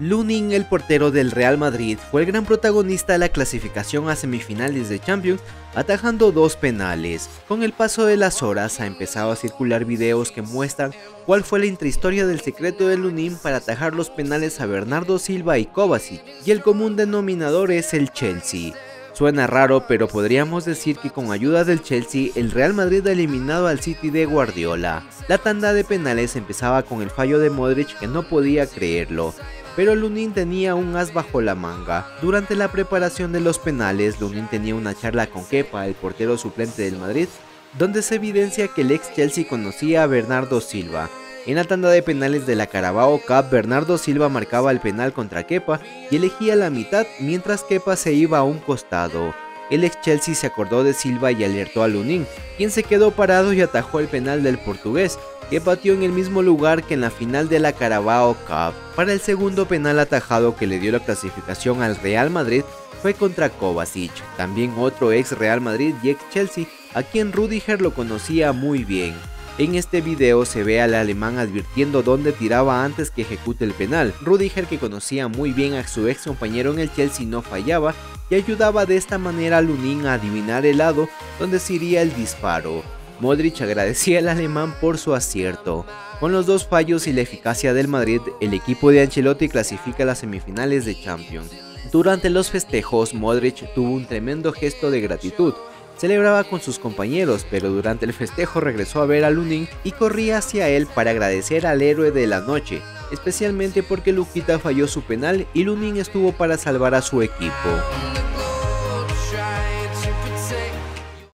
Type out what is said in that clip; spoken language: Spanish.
Lunin, el portero del Real Madrid, fue el gran protagonista de la clasificación a semifinales de Champions, atajando dos penales. Con el paso de las horas ha empezado a circular videos que muestran cuál fue la intrahistoria del secreto de Lunin para atajar los penales a Bernardo Silva y Kovacic, y el común denominador es el Chelsea. Suena raro, pero podríamos decir que con ayuda del Chelsea, el Real Madrid ha eliminado al City de Guardiola. La tanda de penales empezaba con el fallo de Modric que no podía creerlo, pero Lunin tenía un as bajo la manga. Durante la preparación de los penales, Lunin tenía una charla con Kepa, el portero suplente del Madrid, donde se evidencia que el ex Chelsea conocía a Bernardo Silva. En la tanda de penales de la Carabao Cup, Bernardo Silva marcaba el penal contra Kepa y elegía la mitad mientras Kepa se iba a un costado. El ex Chelsea se acordó de Silva y alertó a Lunin, quien se quedó parado y atajó el penal del portugués, que pateó en el mismo lugar que en la final de la Carabao Cup. Para el segundo penal atajado que le dio la clasificación al Real Madrid fue contra Kovacic, también otro ex Real Madrid y ex Chelsea, a quien Rudiger lo conocía muy bien. En este video se ve al alemán advirtiendo dónde tiraba antes que ejecute el penal. Rudiger que conocía muy bien a su ex compañero en el Chelsea no fallaba y ayudaba de esta manera a Lunin a adivinar el lado donde se iría el disparo. Modric agradecía al alemán por su acierto. Con los dos fallos y la eficacia del Madrid, el equipo de Ancelotti clasifica las semifinales de Champions. Durante los festejos, Modric tuvo un tremendo gesto de gratitud celebraba con sus compañeros, pero durante el festejo regresó a ver a Lunin y corría hacia él para agradecer al héroe de la noche, especialmente porque Lukita falló su penal y Lunin estuvo para salvar a su equipo.